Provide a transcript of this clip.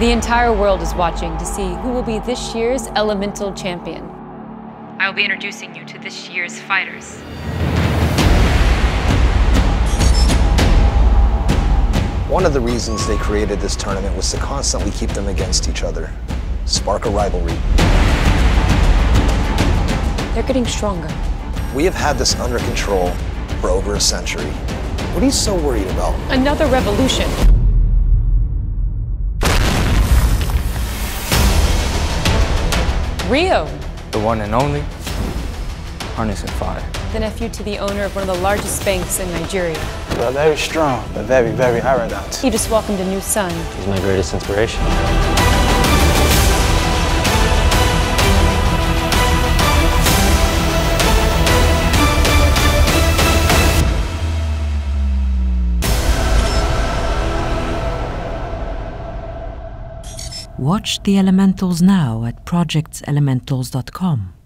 The entire world is watching to see who will be this year's Elemental Champion. I will be introducing you to this year's fighters. One of the reasons they created this tournament was to constantly keep them against each other, spark a rivalry. They're getting stronger. We have had this under control for over a century. What are you so worried about? Another revolution. Rio, The one and only, harnessing fire. the nephew to the owner of one of the largest banks in Nigeria. But very strong, but very, very arrogant. He just welcomed a new son. He's my greatest inspiration. Watch the Elementals now at projectelementals.com.